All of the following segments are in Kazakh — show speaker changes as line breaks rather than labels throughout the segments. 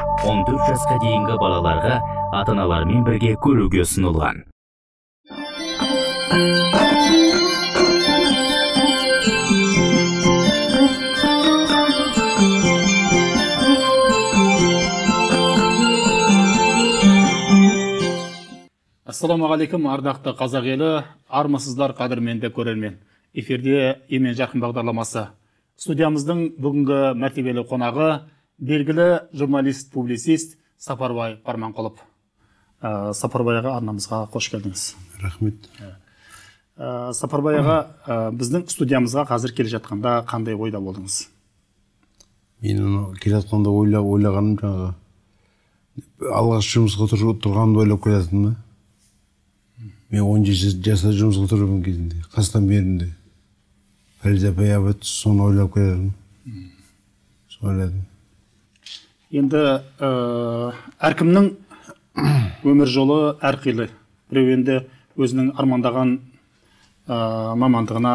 14 жасқа дейінгі балаларға ата аналармен бірге көруге ұсынылған.
Ассалаумағалейкум ардақты қазақ елі. Армысыздар қадірменді көрермен. Эфирде емен жарқын бағдарламасы. Студиямыздың бүгінгі мәртебелі қонағы белгілі журналист публицист сапарбай парманқұлов. Ә, сапарбай аға арнамызға қош келдіңіз.
Рахмет.
Ә, сапарбай аға ә, біздің студиямызға қазір келе жатқанда қандай ойда болдыңыз?
Мен анау келе жатқанда ойла, ойлағаным жаңағы алғаш жұмысқа тұр, тұрғанымды ойлап келе жатырмын да. Мен он жеті жаста жұмысқа тұрмын кезінде қастан берінде фариза апай соны ойлап келе жатырмын соны ойладым.
Енді ә, әркімнің өмір жолы әрқилы. Біреу енді өзінің армандаған ә, мамандығына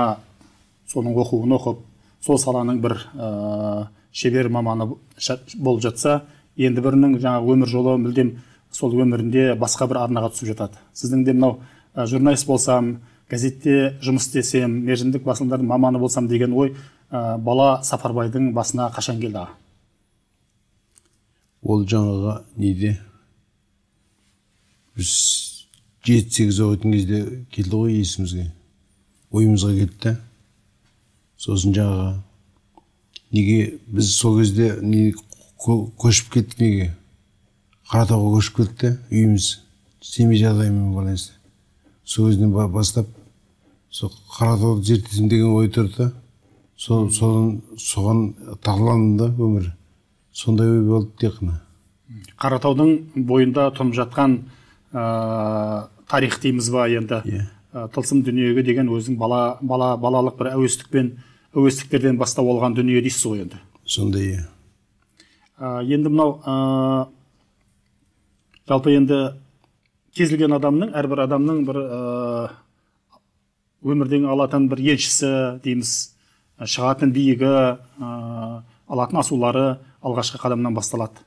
соның оқуын оқып сол саланың бір ә, шебер маманы болып жатса енді бірінің жаңағы өмір жолы мүлдем сол өмірінде басқа бір арнаға түсіп жатады. Сіздің де мынау ә, журналист болсам газетте жұмыс істесем мерзімдік басылымдардың маманы болсам деген ой ә, бала сапарбайдың басына қашан келді
ол жаңағы неде? Біз жеті сегіз оқитын кезде келді ғой есімізге. Ойымызға келді сосын жаңағы неге біз сол кезде не көшіп кеттік неге? Қаратауға көшіп келдік та үйіміз. Семей жағдайымен байланысты. Сол кезден ба- бастап сол қаратауды зерттесем деген ой тұрды да. Содан соған тағыландым да өмір. Сондай ой болды тек қана
қаратаудың бойында тұнып жатқан ә, тарих дейміз ба енді?
Иә.
ә, тылсым дүниеге деген өзің бала, бала балалық бір әуестікпен әуестіктерден бастау алған дүние дейсіз ғой енді?
Сондай иә.
Ә, енді мынау ә, жалпы енді кез келген адамның әрбір адамның бір ә, өмірден алатын бір еншісі дейміз шығатын биігі ә, алатын асулары алғашқы қадамнан басталады.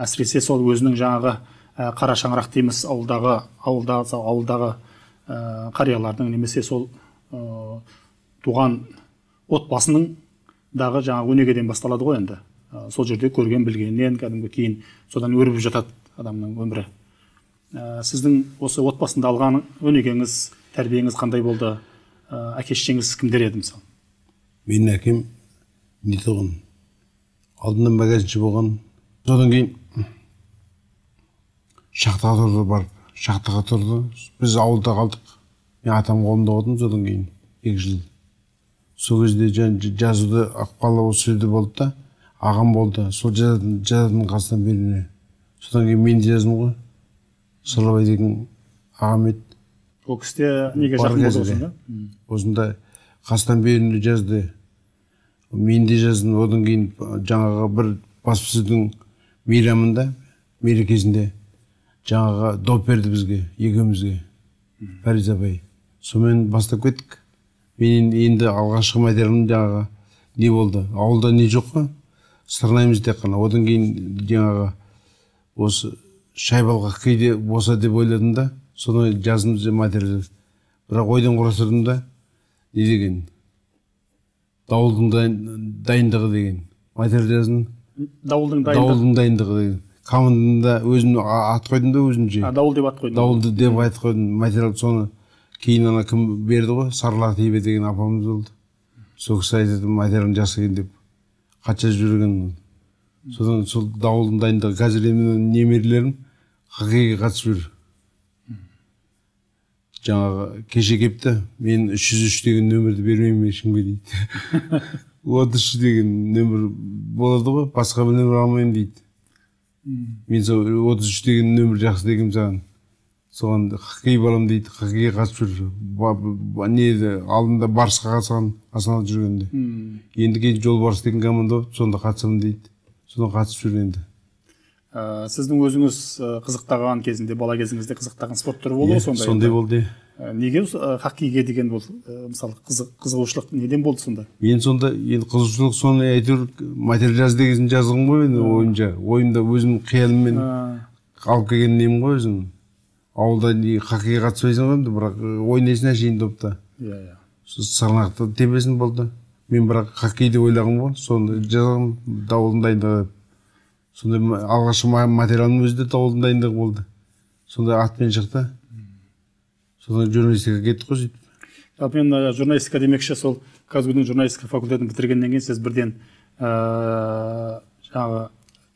Әсіресе сол өзінің жаңағы ә, қара шаңырақ дейміз ауылдағы ауылда ауылдағы ә, қариялардың немесе сол ә, туған отбасының дағы жаңағы өнегеден басталады ғой енді. Сол жерде көрген білгеннен кәдімгі кейін содан өрбіп жатады адамның өмірі. Ә, сіздің осы отбасында алған өнегеңіз тәрбиеңіз қандай болды? Ә, әке шешеңіз кімдер еді мысалы?
Менің әкем не алдында магазинші болған содан кейін шахтаға тұрды барып шахтаға тұрды. Біз ауылда қалдық. Мен атам қолында болдым содан кейін екі жыл. Сол кезде жа- жазуды ықпалы осы жерде болды да ағам болды. Сол жазатын жазатын қасынан беріне содан кейін мен де жаздым ғой. Сырлыбай деген ағам еді.
Ол кісі де неге жақын болды осында?
Осында қастан берінде жазды. Мен де жаздым одан кейін жаңағы бір баспасөздің мейрамында мерекесінде жаңағы доп берді бізге екеумізге фариза апай сонымен бастап кеттік. Мен енді алғашқы материалым жаңағы не болды? Ауылда не жоқ қой сырнаймыз тек қана. Одан кейін жаңағы осы шайбалға кейде болса деп ойладым да соны жаздым материал бірақ ойдан құрастырдым да не деген? Дауылдың дайын- дайындығы деген. Материал жаздым
дауылдың дайындығы
дауылдың дайындығы деген. Командында өзім ат қойдым да өзімше
дауыл деп ат қойдың
дауылды деп айтып қойдым. Материал соны кейін ана кім берді ғой? Тейбе деген апамыз болды. Сол кісі айтады материалын жасаған деп. Хат жазып жүрген. Содан сол дауылдың дайындығы. Қазір енді менің немерелерім хоккейге қатысып жүр. Жаңағы кеше келіпті мен үш жүз үш деген нөмірді бермеймін ешкімге дейді. Отыз үш деген нөмір болады ғой басқа бір нөмір алмаймын дейді. Мен сол отыз үш деген нөмір жақсы дегенмін саған. Соған хоккей балам дейді. Хоккейге қатысып жүр. Ба- ба- не алдында барысқа қатысқан астанада жүргенде енді кейін жолбарыс деген команда сонда қатысамын дейді. Содан қатысып жүр енді
ә, сіздің өзіңіз ә, қызықтаған кезінде бала кезіңізде қызықтаған спорт түрі болды ғой
Иә,
сондай
сондай болды.
Ә, неге ә, хоккейге деген бұл ә, мысалы қызық, қызығушылық неден болды сонда?
Енді сонда енді қызығушылық соны әйтеуір материал жаз деген жаздым ғой енді ойынша. Ойымда өзімнің қиялыммен алып келген нем ғой өзім. Ауылда не хоккейге қатыспайсың ғой енді бірақ ойнайсың әшейін допта
иә иә.
Сырнақты тебесін болды. Мен бірақ хоккейді ойлағанмын ғой соны жазғанмын дауылдың дайындығы деп сонда м- алғашқы ма- материалым өзі де дауылдың дайындығы болды. Сонда атпен шықты. Содан журналистикаға кеттік қой сөйтіп.
Жалпы ә, журналистика демекші сол казгу журналистика факультетін бітіргеннен кейін сіз бірден ә, жаңағы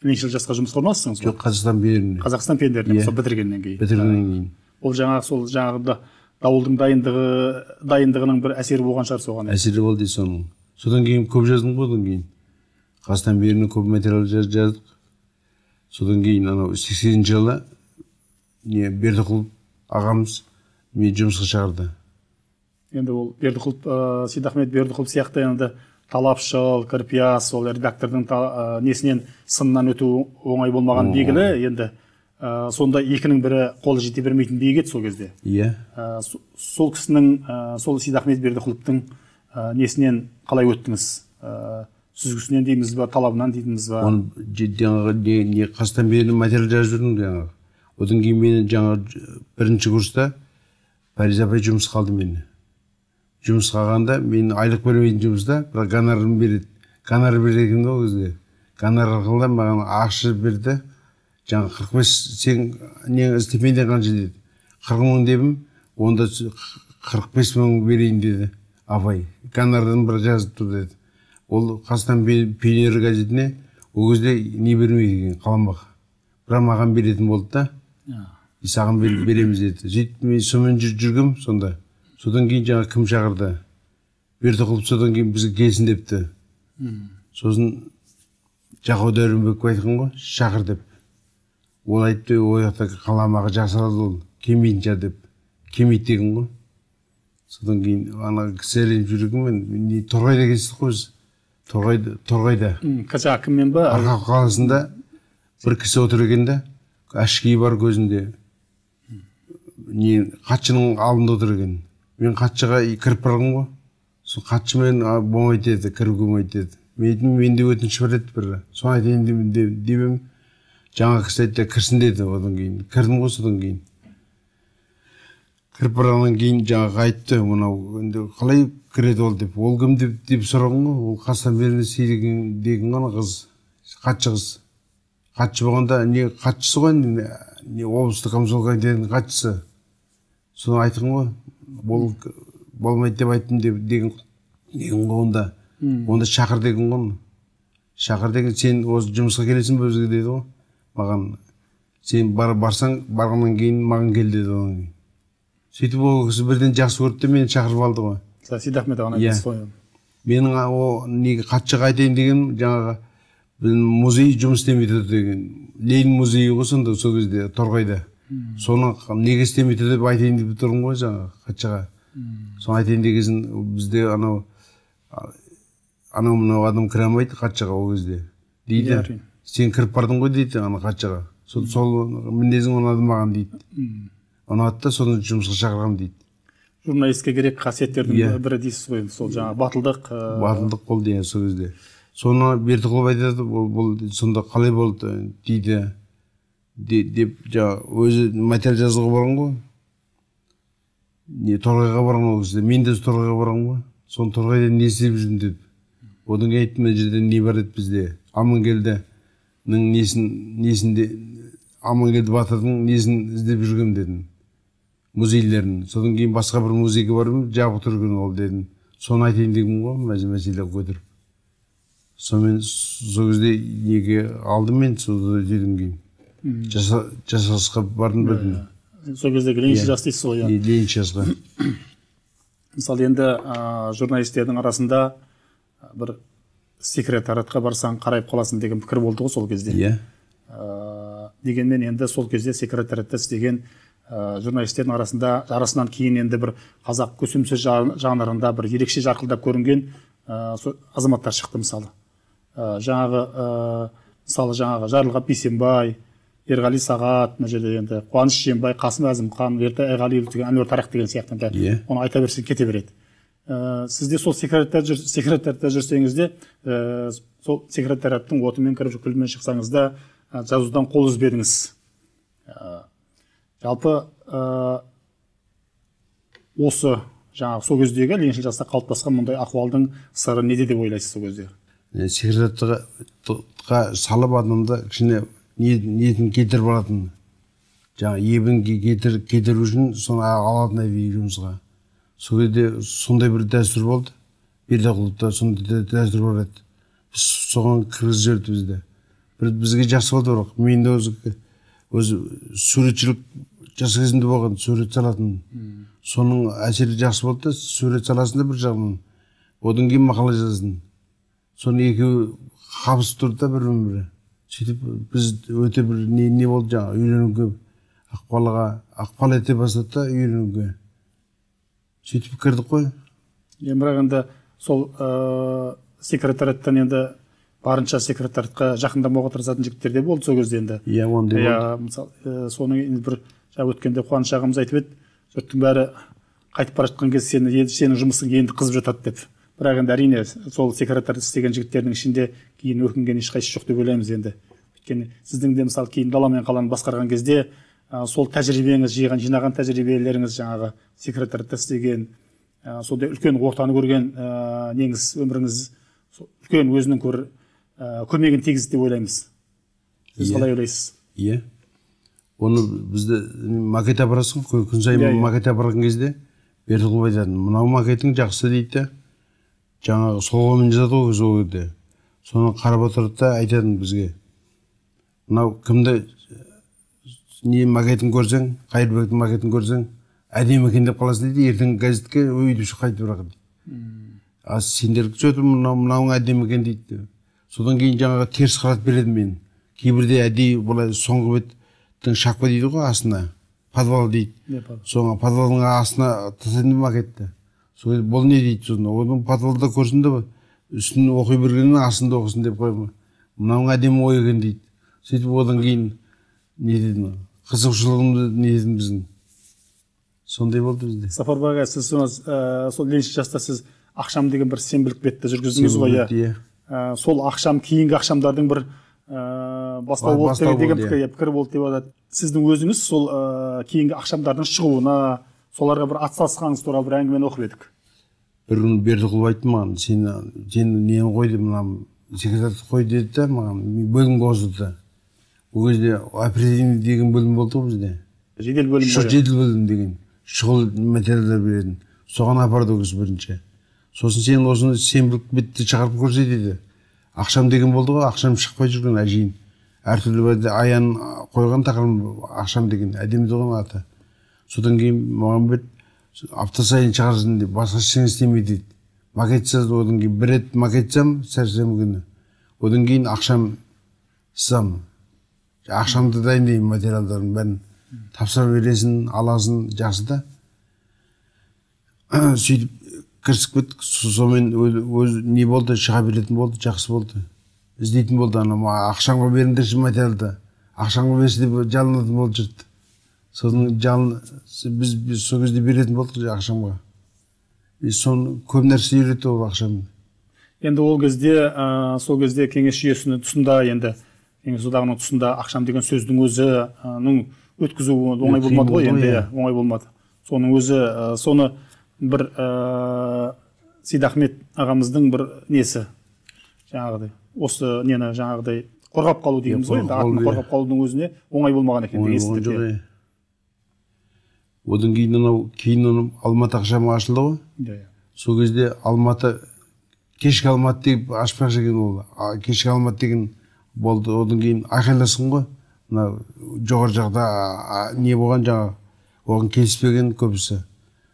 лениншіл жасқа жұмысқа орналастыңыз ғой?
Жоқ қазақстан беріне
қазақстан пендеріне
Иә.
сол бітіргеннен кейін.
Бітіргеннен кейін.
ол жаңағы сол жаңағы да- дауылдың дайындығы дайындығының бір әсері болған шығар соған.
Әсері болды соның содан кейін көп жаздым ғой одан кейін. Қазақстан беріне көп материал жаз- жаздық. Содан кейін анау сексенінші жылы не бердіқұлов ағамыз мені жұмысқа шақырды.
Енді ол бердіқұлов ә, сейдахмет бердіқұлов сияқты енді талапшыл кірпияз сол редактордың та- ә, несінен сынынан өту оңай болмаған белгілі енді ә, сонда екінің бірі қолы жете бермейтін биік еді сол кезде.
Иә.
Ә, со- сол кісінің ә, сол сейдахмет бердіқұловтың ә, несінен қалай өттіңіз? Ә, сүзгісінен дейміз ба талабынан дейміз ба?
Оны жаңағы не, не материал жазып жүрдім жаңағы. Одан кейін мені жаңағы бірінші курста фариза апай жұмысқа алды мені. Жұмысқа алғанда мен айлық бермейтін жұмыста бірақ гонорарын береді. Гонорар береді екен ғой ол кезде. Гонорар арқылы маған ақша берді. Жаңағы қырық бес сен не стипендия қанша деді. қырық мың дедім онда қырық бес мың берейін деді абай гонорардан бір жазып тұр деді. Ол қазақстан пионер газетіне ол кезде не бермейді екен қаламақы бірақ маған беретін болды да. «И саған бер- береміз деді. Сөйтіп мен сонымен жүр- жүргем сонда. Содан кейін жаңағы кім шақырды? Бердіқұлов содан кейін бізге келсін депті. Сосын жақау дәуренбеков айтқан ғой шақыр деп. Ол айтты ол жақта қаламақы жақсарады ол келмейтін шығар деп. Келмейді деген ғой. Содан кейін ана кісі ренжіп жүр екен мен торғайда келістік қой біз торғайда торғайда
М, жаңағы кіммен ба?
Арқа қаласында бір кісі отыр екен да әшкейі бар көзінде. Не хатшының алдында отыр екен. Мен хатшыға кіріп барғанмын ғой. Сол хатшымен «А, болмайды деді кіруге болмайды деді мен айттым менде өтініш бар еді бір соны айтайын деп едім. Жаңағы кісі айтты кірсін деді одан кейін. Кірдім ғой содан кейін. Кіріп барғаннан кейін жаңағы айтты мынау енді қалай кіреді ол деп. Ол кім деп деп сұраған ғой. Ол қазақстан бернеси деген деген ғана қыз хатшы қыз. Хатшы болғанда не хатшысы ғой не, не облыстық комсомол комитетінің хатшысы. Соны айтқан ғой. Ол болмайды деп айттым деп деген деген ғой онда. Онда шақыр деген ғой шақыр деген сен осы жұмысқа келесің бе бізге деді ғой. Маған сен бар, барсаң барғаннан кейін маған кел деді одан кейін. Сөйтіп ол кісі бірден жақсы көрді де мені шақырып алды ғой.
Сейдахмет ағаны
Иә.
айтасыз ғой.
Менің о неге хатшыға айтайын деген жаңағы музей жұмыс істемей тұр деген. Ленин музейі ғой сонда сол кезде торғайда. Соны неге істемей тұр деп айтайын деп тұрмын ғой жаңағы хатшыға. Соны айтайын деген бізде анау анау мынау адам кіре алмайды хатшыға ол кезде. Дейді. Сен кіріп бардың ғой дейді ана хатшыға. Сол, сол мінезің ұнады маған дейді. Ұнады да соны жұмысқа шақырғанмын дейді.
Журналистке керек қасиеттердің
Иә.
бірі дейсіз ғой енді сол жаңағы батылдық ә,
батылдық болды иә сол кезде. Соны бердіқұлов айтады бұл, бұл сонда қалай болды дейді. Де- деп жаңағы өзі материал жазуға барған ғой. Не торғайға барған ол кезде. Мен де торғайға барғанмын ғой. Соны торғайда не істеп жүрдім деп. Одан кейін айттым мына жерде не бар еді бізде? Амангелдінің несін несінде амангелді батырдың несін іздеп жүргем дедім. Музейлерін. Содан кейін басқа бір музейге барып жабық тұр екен ол дедім. Соны айтайын дегенмін ғой мәс- мәселе көтеріп. Сонымен сол кезде неге алдым мен жерден кейін. Жаса жасасқа бардым бірден
сол кездегі лениншіл жас дейсіз ғой иә.
Ленин жасқа.
Мысалы енді ә, журналистердің арасында ә, бір секретариатқа барсаң қарайып қаласың деген пікір болды ғой сол кезде.
Иә.
Ә, дегенмен енді сол кезде секретариатта істеген ә, журналистердің арасында арасынан кейін енді бір қазақ көсемсөз жа- жанрында бір ерекше жарқылдап көрінген ә, со- азаматтар шықты мысалы. Ә, жаңағы ә, мысалы жаңағы жарылғап бейсенбай ерғали сағат мына жерде енді қуаныш жиенбай қасым әзімхан ертай айғалиев деген әнуар тарақ деген сияқты енді
Иә.
оны айта берсең кете береді. Ә, сізде сол секретарь жүр, секретарьда жүрсеңіз де ә, сол секретариаттың отымен кіріп күлімен шықсаңыз да ә, жазудан қол үзбедіңіз. Ә, жалпы ә, осы жаңағы сол кездегі лениншіл жаста қалыптасқан мұндай ахуалдың сыры неде деп ойлайсыз сол кезде?
Секретарьға салып адамды кішкене ниет- ниетін кетіріп алатын. Жаңағы ебін ке- кетір, кетіру үшін соны алатын әдейі жұмысқа. Сол кезде сондай бір дәстүр болды. Бердіқұловта сондай дә- дәстүр бар еді. Біз соған кіргізіп жіберді бізді. Бір бізге жақсы болды бірақ мен де өзі өзі суретшілік жас кезімде болған сурет салатын. Соның әсері жақсы болды да сурет саласың да бір жағынан. Одан кейін мақала жазасың соны екеуі қабысып тұрды да бірімен бірі сөйтіп біз өте бір не, не болды жаңағы үйренуге ықпалға ықпал ете бастады да үйренуге сөйтіп кірдік қой.
Енді бірақ енді сол ә, секретариаттан енді барынша секретариатқа жақындамауға тырысатын жігіттер де болды сол кезде енді.
Иә ондай болды
иә мысалы ә, соны енді бір жаңа өткенде қуаныш ағамыз айтып еді жұрттың бәрі қайтып бара жатқан кезде сені енді сенің жұмысың енді қызып жатады деп. Бірақ енді әрине сол секретарь істеген жігіттердің ішінде кейін өкінген ешқайсысы жоқ деп ойлаймыз енді. Өйткені сіздің де мысалы кейін дала мен қаланы басқарған кезде ә, сол тәжірибеңіз жиған жинаған тәжірибелеріңіз жаңағы секретариатта істеген ә, сондай үлкен ортаны көрген ә, неңіз өміріңіз үлкен өзінің көр ә, көмегін тигізді деп ойлаймыз сіз қалай ойлайсыз
иә оны бізді макет апарасың ғой күн сайын макет апарған кезде бердіқұлов айтатын мынау макетің жақсы дейді да жаңағы сол қолмен жазады ғой сол кезде соны қарап отырады да айтатын бізге мынау кімді не макетін көрсең қайырбектің макетін көрсең әдемі екен деп қаласың дейді ертең газетке өйтіп шығып қайтып барады дейді а сендер че мынау мынауың әдемі екен дейді содан кейін жаңағы теріс қаратып береді мен. Кейбірде әдейі былай соңғы беттің шапка дейді ғой астына подвал дейді. Соны подвалдың астына тастайтын макетті сол кезде бұл не дейді соны оның подвалда көрсін де үстін оқи бергеннен астында оқысын деп қойма мынауың әдемі ой екен дейді. Сөйтіп одан кейін не дедім? Қызығушылығымды не дедім біздің? Сондай болды бізде.
Сапарбай аға сіз соны ә, сол лениншіл жаста сіз ақшам деген бір сенбілік бетті жүргіздіңіз ғой иә. Ә, сол ақшам кейінгі ақшамдардың бір ә, бастау болды деген пікір,
иә.
иә, пікір болды деп жатады сіздің өзіңіз сол ә, кейінгі ақшамдардың шығуына соларға бір атсалысқаныңыз туралы бір әңгімені оқып едік.
Бір күні бердіқұлов айтты маған сен сен нені қой деп мына секретарьды қой деді да маған бөлімге қосты да ол кезде оперативный деген бөлім болды ғой бізде.
Жедел бөлім
жедел бөлім деген шұғыл материалдар беретін. Соған апарды ол кісі бірінші. Сосын сен осыны сенбілік бетті шығарып көрсе деді. Ақшам деген болды ғой ақшам шықпай жүрген әжейін. Әртүрлі аян қойған тақырып ақшам деген әдемі еді ғой аты. Содан кейін маған берді апта сайын шығарсын деп басқа ештеңе істемейді дейді макет жазды одан кейін бір рет макет жазамын сәрсенбі күні. Одан кейін ақшам сызамын ақшамды дайындаймын материалдарын бәрін. Тапсыра бересің аласың жақсы да. Сөйтіп кірісіп кеттік. Со- сонымен өз, не болды шыға беретін болды жақсы болды. Іздейтін болды ана ақшамға беріңдерші материалды ақшамға берші деп жалынатын болды жұрт сосын жалын біз, біз сол кезде беретін болдық ақшамға. И соны көп нәрсе үйретті ол ақшам
енді ол кезде ә, сол кезде кеңес жүйесінің тұсында енді кеңес одағының тұсында ақшам деген сөздің өзі өткізу оңай болмады ғой енді иә
иә.
оңай болмады. Соның өзі ә, соны бір ә, сейдахмет ағамыздың бір несі жаңағыдай осы нені жаңағыдай қорғап қалу дейміз ғой енді атын
иә.
қорғап қалудың өзіне оңай болмаған екен естідік, иә.
иә. одан кейін анау кейін анау алматы ақшамы ашылды ғой
Иә, иә.
сол кезде алматы кешкі алматы деп ашпақшы екен ол кешкі алматы деген болды одан кейін айқайласың ғой мына жоғары жақта не болған жаңағы оған келіспеген көбісі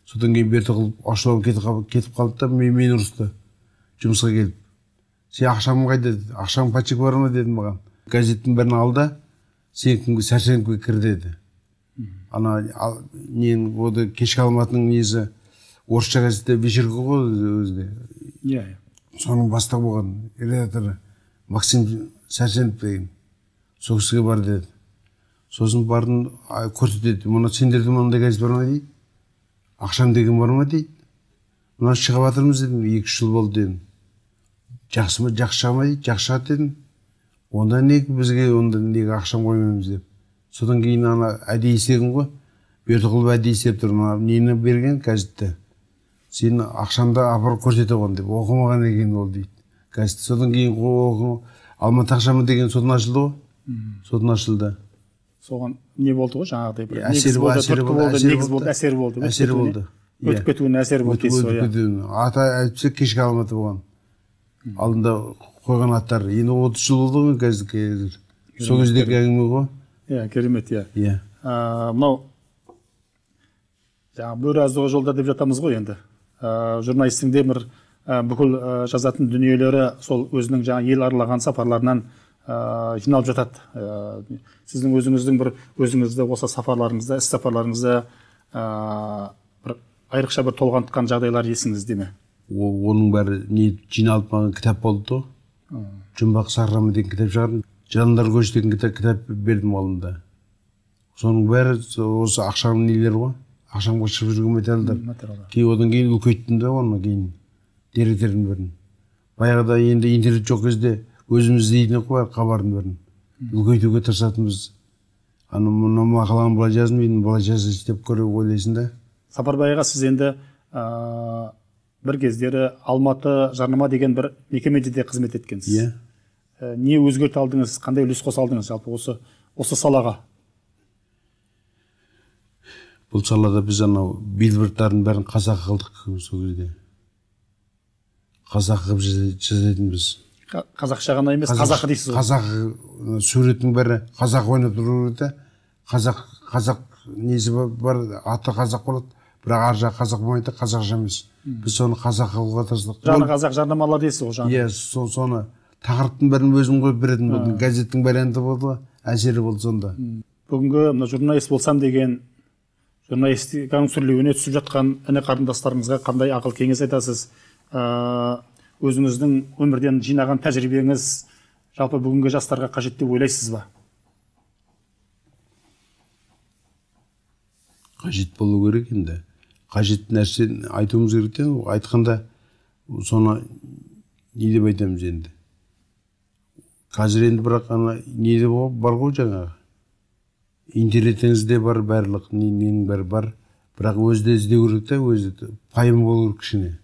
содан кейін бердіқұлов ашуланып кетіп, қал- кетіп қалды да мен, мені ұрысты. Жұмысқа келіп сен ақшаң қайда деді? Ақшаң пачек бар ма деді маған. Газеттің бәрін ал да сенікімге сәрсенбіге кір деді. Ана ненің ода кешкі алматының несі орысша газетте вечерка ғой өзі де.
Иә иә.
Соның бастығы болған редакторы максим сәрсенов деген. Сол кісіге бар деді. Сосын бардым көрсетеді мына сендерде мынандай газет бар ма дейді? Ақшам деген бар ма дейді мына шығып жатырмыз дедім екі үш жыл болды дедім жақсы ма жақсы шыға ма дейді жақсы шығады дедім онда неге бізге онда неге ақшам қоймаймыз деп содан кейін ана әдейі істедім ғой бердіқұлов әдейі істеп тұр мына нені берген газетті сен ақшамды апарып көрсете ғой деп оқымаған екен ол дейді газетті содан кейін оқы- алматы ақшамы деген содан ашылды ғой содан ашылды
соған не болды ғой жаңағыдай бір
Иә,
негіз
әсері
болды түрткі
болды,
негіз
болды.
әсері болды
әсері
кетуіне-
болды.
Өтіп кетуіне әсері болды дейсіз ғой иә.
Аты әйтпесе кешкі алматы болған алдында қойған аттары енді отыз жыл болды ғой газетке қазір сол кездегі әңгіме ғой.
Иә керемет иә.
Иә.
Мынау жаңағы бөрі аздығы жолда деп жатамыз ғой енді. Журналистің де бір бүкіл жазатын дүниелері сол өзінің жаңа ел аралаған сапарларынан ә, жиналып жатады. Ә, сіздің өзіңіздің бір өзіңізді осы сапарларыңызда іс сапарларыңызда ә, бір айрықша бір толғантқан жағдайлар есіңізде ме?
О- оның бәрі не жиналып маған кітап болды ғой жұмбақ саррама деген кітап шығардым. Жандар көші деген кітап, кітап бердім алдында. Соның бәрі осы ақшаның нелері ғой. Ақшамға шығып жүрген материалдар. Кейін одан кейін үлкейттім да оны кейін. Деректердің бәрін баяғыда енді интернет жоқ кезде өзіміз іздейтін қой хабардың бәрін. Үлкейтуге тырысатынбыз. Ана мына мақаланы былай жаздым енді былай жазайыншы деп көре ойлайсың да.
Сапарбай аға сіз енді ә, бір кездері алматы жарнама деген бір мекемеде де қызмет еткенсіз.
Иә.
Ә, не өзгерте алдыңыз қандай үлес қоса алдыңыз жалпы осы осы салаға?
Бұл салада біз анау билбордтардың бәрін қазақы қылдық сол кезде. Қазақы қылып жаза- жазатынбыз.
Қа- қазақша ғана емес қазақы дейсіз ғой.
қазақы суреттің бәрі қазақ ойнап тұру керек та қазақ қазақ несі бар, аты қазақ болады. Бірақ ар жағы қазақ болмайды да қазақша емес. Біз соны қазақы қылуға тырыстық.
Жаны қазақ жарнамалар дейсіз ғой жаңа
иә со- соны тақырыптың бәрін өзім қойып беретін болдым. Газеттің варианты болды ғой әсері болды сонда.
Бүгінгі мына журналист болсам деген журналистиканың сүрлеуіне түсіп жатқан іні қарындастарыңызға қандай ақыл кеңес айтасыз? Ә, өзіңіздің өмірден жинаған тәжірибеңіз жалпы бүгінгі жастарға қажет деп ойлайсыз ба?
Қажет болу керек енді. Қажет нәрсені айтуымыз керек те айтқанда соны не деп айтамыз енді? Қазір енді бірақ ана не де ба- бар ғой жаңағы. Интернетіңізде бар барлық не- ненің бәрі бар. Бірақ өзі де іздеу керек та өзі пайым болу керек кішкене.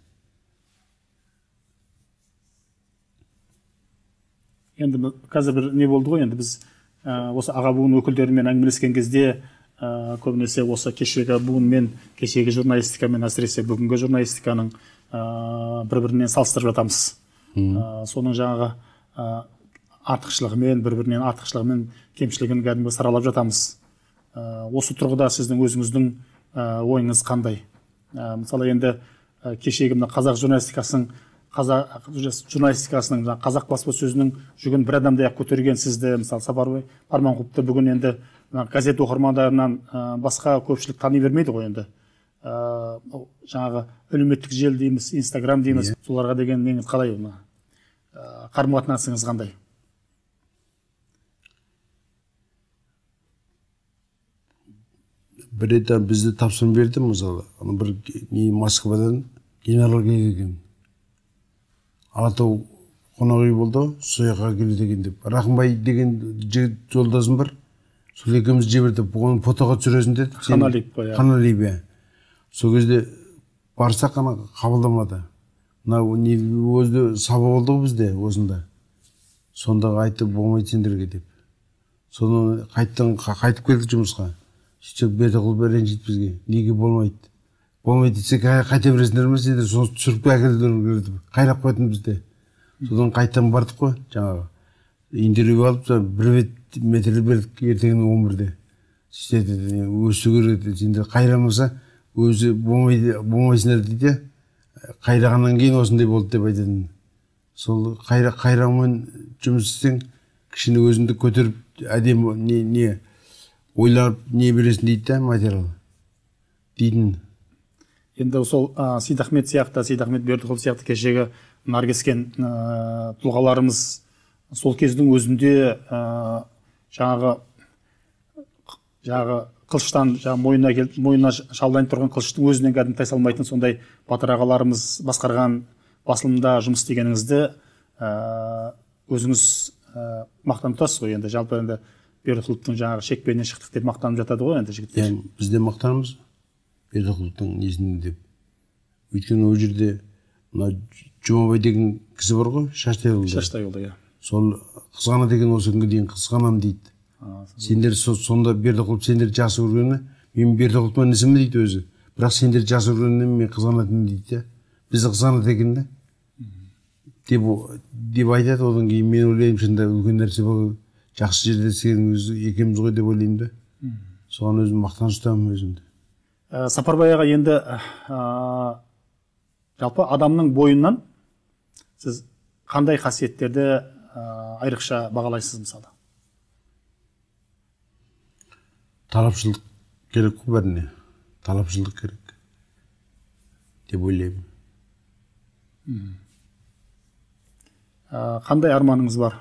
Енді қазір бір не болды ғой енді біз ә, осы аға буын өкілдерімен әңгімелескен кезде ә, көбінесе осы кешегі буын мен кешегі журналистика мен әсіресе бүгінгі журналистиканың ә, бір бірінен салыстырып жатамыз. Ә, соның жаңағы ә, артықшылығымен бір бірінен артықшылығы мен кемшілігін кәдімгі саралап жатамыз. Ә, осы тұрғыда сіздің өзіңіздің ә, ойыңыз қандай? Ә, мысалы енді ә, кешегі мына қазақ журналистикасының қазақ журналистикасының жаңағы қазақ баспасөзінің жүгін бір адамдай ақ көтерген сізді мысалы сапарбай парманқұловты бүгін енді газет оқырмандарынан басқа көпшілік тани бермейді ғой енді. Ол жаңағы әлеуметтік желі дейміз инстаграм дейміз соларға деген неңіз қалай мына? Қарым қатынасыңыз қандай?
Бір рет бізді тапсырма берді мысалы бір не москвадан генерал келеді екен алатау қонақ үй болды ғой сол жаққа келеді екен деп. Рақымбай деген жігіт жолдасым бар. Сол екеуміз жіберді оны фотоға түсіресің деді.
Ханалиев қой, иә.
ханалиев иә. Сол кезде барсақ ана қабылдамады. Мынау не өзі сабақ болды ғой бізде осында. Сонда айтты болмайды сендерге деп. Соны қайттан қайтып келдік жұмысқа. Сөйтсек бердіқұлов ренжиді бізге. Неге болмайды? Болмайды десек «Қай- қайта бересіңдер ме сендер соны түсіріп деп қайрап қоятын бізде. Содан қайтадан бардық қой жаңағы. Интервью алып бір бет материал бердік ертеңіне он бірде. Өсу керек сендер қайрамаса өзі болмайды болмайсыңдар дейді. Қайрағаннан кейін осындай болды деп айтатын. Сол қайра қайраумен жұмыс істесең кішкене өзіңді көтеріп әдемі не не ойлап не бересің дейді да материал. Дейтін.
Енді сол ә, сейдахмет сияқты сейдахмет бердіқұл сияқты кешегі наркескен ә, тұлғаларымыз сол кездің өзінде ә, жаңағы жаңағы қылыштан жаңағы мойнына келіп мойнына шалдайын тұрған қылыштың өзінен кәдімгі тайсалмайтын сондай батыр ағаларымыз басқарған басылымда жұмыс істегеніңізді ә, өзіңіз ә, мақтан тұтасыз ғой. Енді жалпы енді бердіқұловтың жаңағы шекпенінен шықтық деп мақтанып жатады ғой енді жігіттер.
Иә біз де мақтанамыз. Бердіқұловтың несін деп. Өйткені ол жерде мына жұмабай деген кісі бар ғой шаштайұлы
шаштайұлы иә.
Сол қызғана деген осы күнге дейін қызғанамын дейді.
А,
сендер со- сонда бердіқұлов сендерді жақсы көргені мен бердіқұловтың інісімін дейді өзі. Бірақ сендерді жақсы көргеннен мен қызғанатынмын дейді да бізді қызғанады екен да деп деп айтады одан кейін. Мен ойлаймын шынында үлкен нәрсе бұл жақсы жерде істегеніміз екенбіз ғой деп ойлаймын да. Соған өзім мақтаныш тұтамын өзімді.
Ә, сапарбай аға енді ә, жалпы адамның бойынан сіз қандай қасиеттерді ә, айрықша бағалайсыз мысалы
талапшылдық керек қой бәріне. Талапшылдық керек деп ойлаймын.
Ә, қандай арманыңыз бар?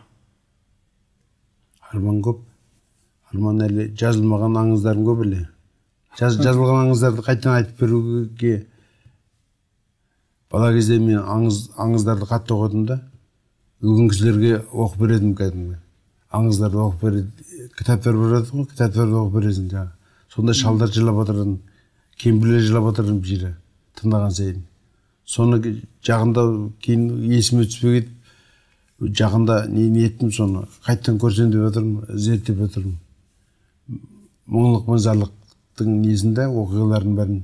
Арман көп. Арман әлі жазылмаған аңыздарым көп әлі. Жазылған аңыздарды қайтадан айтып беруге бала кезде мен аңыз аңыздарды қатты оқыдым да үлкен кісілерге оқып беретінмін кәдімгі. Аңыздарды оқып береді кітаптар береді ғой кітаптарды оқып бересің жаңағы. Сонда шалдар жылап отыратын кемпірлер жылап отыратын жері тыңдаған сайын. Соны жақында кейін есіме түспей кетіп жақында не, не еттім соны қайтадан көрсем деп отырмын зерттеп отырмын. Мұңлық пен зарлықтың несінде оқиғалардың бәрін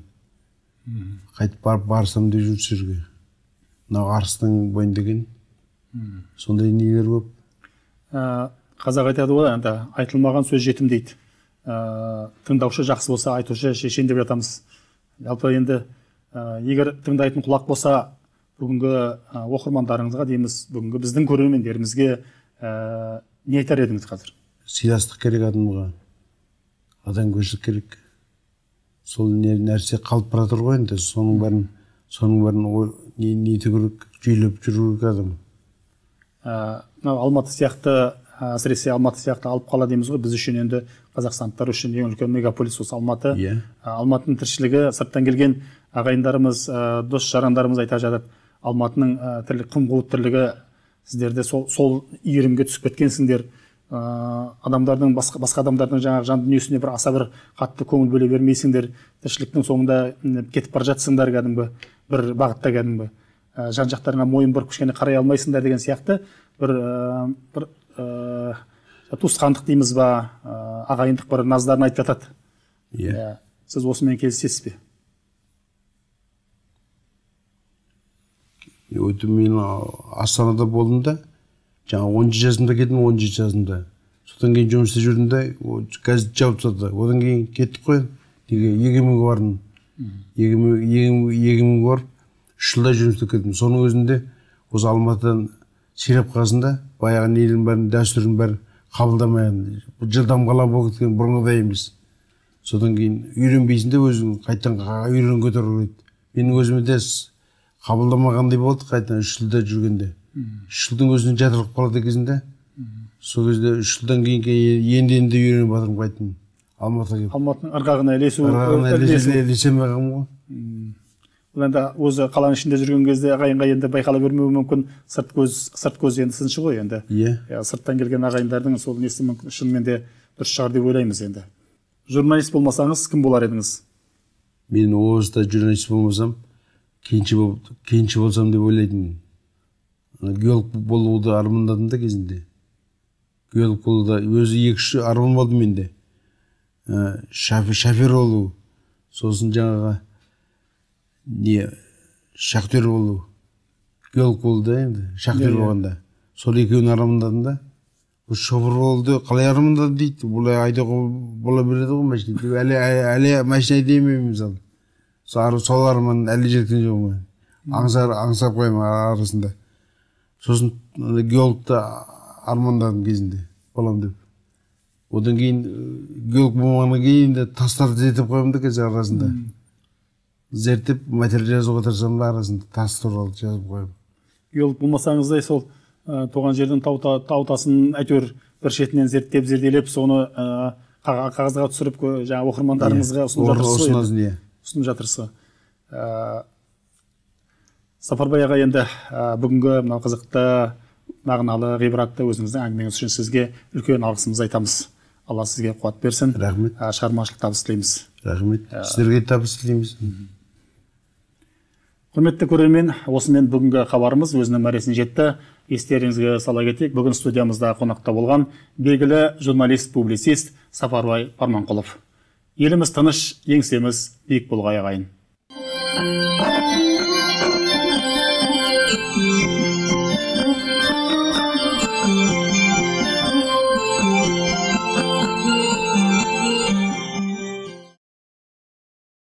қайтып барып барсам деп жүрмін сол жерге. Мынау арыстың бойын деген. Сондай нелер көп.
Ә, қазақ айтады ғой енді айтылмаған сөз жетім дейді. Ә, тыңдаушы жақсы болса айтушы шешен деп жатамыз. Жалпы енді ә, егер тыңдайтын құлақ болса бүгінгі ә, оқырмандарыңызға дейміз бүгінгі біздің көрермендерімізге ә, не айтар едіңіз қазір?
Сыйластық керек адамға. Адамгершілік керек. Сол не- нәрсе қалып бара жатыр ғой енді. Соның бәрін соның бәрін не нету керек жүйелеп жүру керек адам.
Мынау алматы сияқты әсіресе алматы сияқты алып қала дейміз ғой. Біз үшін енді қазақстандықтар үшін ең үлкен мегаполис осы алматы.
Иә.
Алматының тіршілігі сырттан келген ағайындарымыз дос жарандарымыз айтып жатады. Алматының тірлік қым қуыт тірлігі сіздерде сол, сол иірімге түсіп кеткенсіңдер. Ә, адамдардың басқа, басқа адамдардың жаңағы жан дүниесіне бір аса бір қатты көңіл бөле бермейсіңдер. Тіршіліктің соңында кетіп бара жатсыңдар кәдімгі бір бағытта кәдімгі. Ә, жан жақтарыңа мойын бұрып кішкене қарай алмайсыңдар деген сияқты бір ә, бір ә, туысқандық дейміз ба? Ә, ағайындық бір наздарын айтып жатады.
Иә.
Иә сіз осымен келісесіз бе?
Өтіп мен астанада болдым да жаңағы он жеті жасымда келдім он жеті жасымда содан кейін жұмыс істеп жүрдім да газет жауып тастады одан кейін кеттік қой неге егеменге бардым егемен Егемен- егеменге барып үш жылдай жұмыс істеп келдім соның өзінде осы алматыдан сирап қасында баяғы нелердің бәрін дәстүрдің бәрін қабылдамаған жылдам қала болып кеткен бұрынғыдай емес содан кейін үйренбейсің де өзің қайтадан тұру керек менің өзіме де қабылдамағандай болды қайтадан үш жылда жүргенде үш жылдың өзіне жатырқап қалады екенсің да сол кезде үш жылдан кейін енді енді үйреніп жатырмын қайтадан. Алматыға келіп.
Алматының ырғағына ілесу
ілесемей қалғанмын ғой.
Бұл енді өзі қаланың ішінде жүрген кезде ағайынға енді байқала бермеуі мүмкін. Сырт көз сырт көз енді сыншы ғой енді.
Иә.
Иә, сырттан келген ағайындардың сол несі мүмкін шынымен де дұрыс шығар деп ойлаймыз енді. Журналист болмасаңыз кім болар едіңіз?
Мен облыста журналист болмасам кенші болып кенші болсам деп ойлайтынмын. Геолог болуды армандадым да кезінде. Геолог болуда өзі екі үш арман болды менде. Ә, шофер, болу сосын жаңағы не шахтер болу. Геолог болу да енді шахтер
Иә, иә.
болғанда. Сол екеуін армандадым да. Бұл шофер болуды қалай армандады дейді. Бұлай айдауға бола береді ғой машина. Деп әлі әлі машина айдай алмаймын мысалы. Сол ар- сол арман әлі жеткен жоқпын. Аңсар аңсап қоямын ар- арасында. Сосын геологты армандадым кезінде боламын деп. Одан кейін ә, геолог болмағаннан кейін енді тастарды зерттеп қоямын да қазір арасында. Зерттеп материал жазуға тырысамын да арасында тас туралы жазып қоямын.
Геолог болмасаңыз да сол ә, туған жердің тау, та- тау тасын әйтеуір бір шетінен зерттеп зерделеп соны ә, қаға- қағазға түсіріп жаңағы оқырмандарымызға ұсынып жатырсыз
иә.
Ұсынып жатырсыз ғой. Сапарбай аға енді ә, бүгінгі мынау қызықты мағыналы ғибратты өзіңіздің әңгімеңіз үшін сізге үлкен алғысымызды айтамыз. Алла сізге қуат берсін.
Рахмет.
Ә, шығармашылық табыс тілейміз.
Рахмет. Сіздерге табыс тілейміз.
Құрметті көрермен осымен бүгінгі хабарымыз өзінің мәресіне жетті. Естеріңізге сала кетейік бүгін студиямызда қонақта болған белгілі журналист публицист сапарбай парманқұлов. Еліміз тыныш еңсеміз биік болғай ағайын.